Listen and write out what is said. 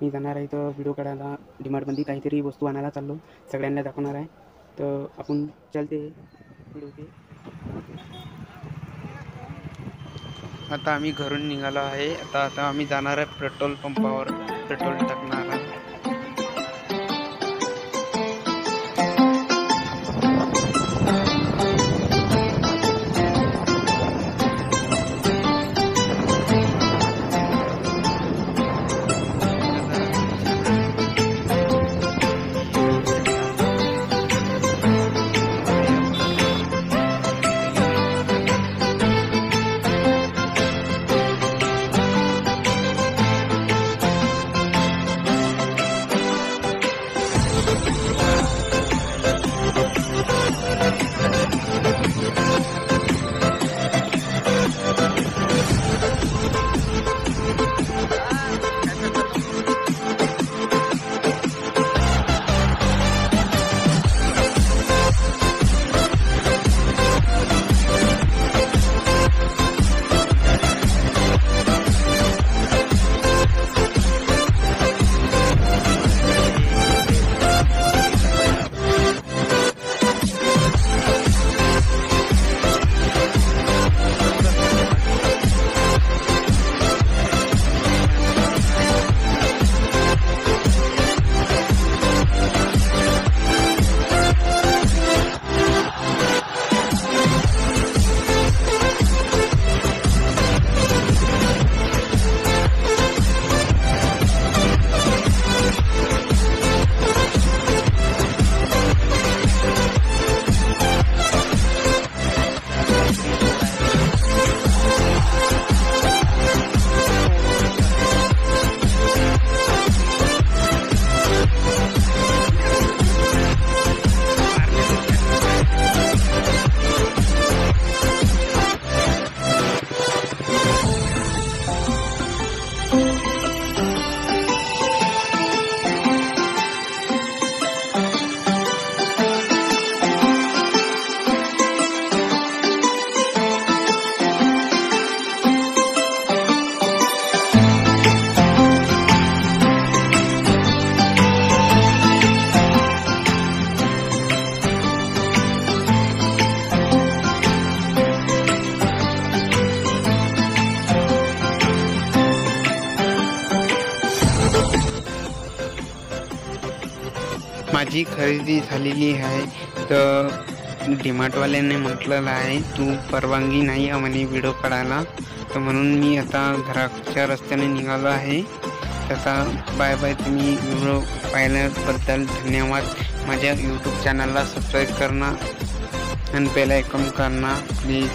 मी जाणार आहे इथं व्हिडिओ काढायला डिमार्टमध्ये काहीतरी वस्तू आणायला चाललो. सगळ्यांना दाखवणार आहे. तर आपण चालते. व्हिडिओ आता आम्ही घरून निघालो आहे. आता आता आम्ही जाणार आहे पेट्रोल पंपावर. पेट्रोल टाकणार. माझी खरेदी झालेली आहे. तर डीमार्टवाल्याने म्हटलेलं आहे तू परवानगी नाही आहे म्हणे व्हिडिओ काढायला. तर म्हणून मी आता घराच्या रस्त्याने निघालो आहे. तसा बाय बाय तुम्ही व्हिडिओ पाहिल्याबद्दल धन्यवाद. माझ्या यूट्यूब चॅनलला सबस्क्राईब करणं आणि बेल आयकॉन करणं प्लीज